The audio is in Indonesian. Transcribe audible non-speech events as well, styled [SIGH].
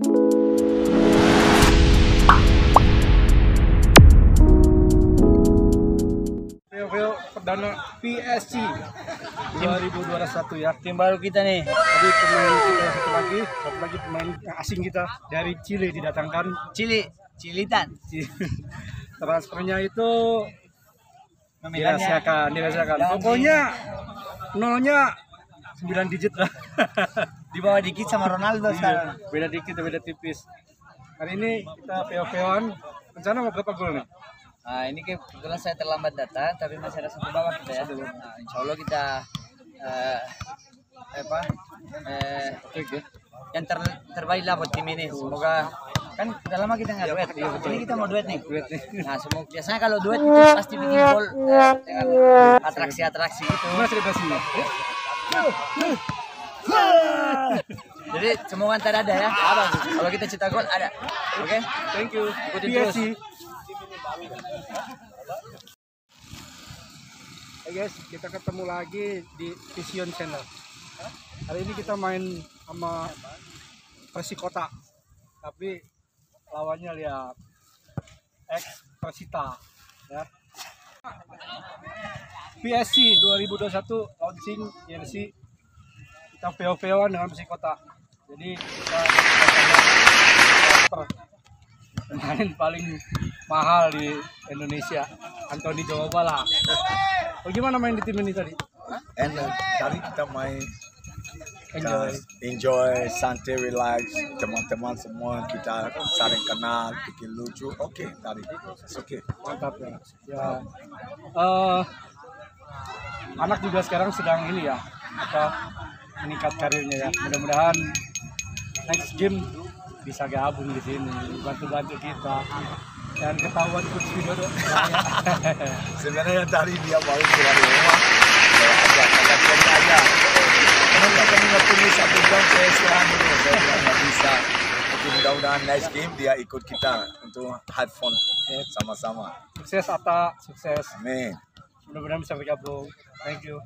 Veo perdana PSG 2021 ya. Tim baru kita nih. Jadi pemain kita satu lagi, satu lagi pemain asing kita dari Chile didatangkan. Cili, Cilitan. [LAUGHS] Transfernya itu dirahasiakan, dirahasiakan. Pokoknya nolnya 9 digit lah. [LAUGHS] di bawah dikit sama Ronaldo sekarang. Iya, beda dikit, beda tipis. Hari ini kita PO-POan. Rencana mau berapa gol nih? Nah, ini kebetulan saya terlambat datang, tapi masih ada satu babak kita ya. Nah, insya Allah kita eh, apa? Eh, yang ter, terbaik lah buat tim ini. Semoga kan udah lama kita nggak duet. Ini kita mau duet nih. Duet nih. Nah, semoga biasanya kalau duet itu pasti bikin gol eh, dengan atraksi-atraksi gitu. Gimana ceritanya? [LAUGHS] Jadi semoga ntar ada ya. Apa? Kalau kita cetak gol ada. Oke? Thank you. Ikutin PSG. terus. Hey guys, kita ketemu lagi di Vision Channel. Hari ini kita main sama Persikota. Tapi lawannya lihat ex Persita ya. PSG 2021 launching jersey kita PO-POan dengan Persikota. Jadi kita pemain paling mahal di Indonesia Anthony Jawa lah. Oh, gimana main di tim ini tadi? enak tadi kita main Enjoy. kita enjoy santai relax teman-teman semua kita saling kenal bikin lucu oke tadi It's okay Mantap ya. Ya. eh, anak juga sekarang sedang ini ya, apa meningkat karirnya ya. Mudah-mudahan next game bisa gabung di sini, bantu-bantu kita. Dan ketahuan coach Widodo. [LAUGHS] sebenarnya tadi dia baru keluar dari rumah saya ajak kata dia aja kenapa kamu nggak punya satu jam saya istirahat dulu saya bilang nggak bisa mudah-mudahan next game dia ikut kita untuk fun sama-sama sukses Ata, sukses. amin Mudah-mudahan bisa bergabung. Thank you.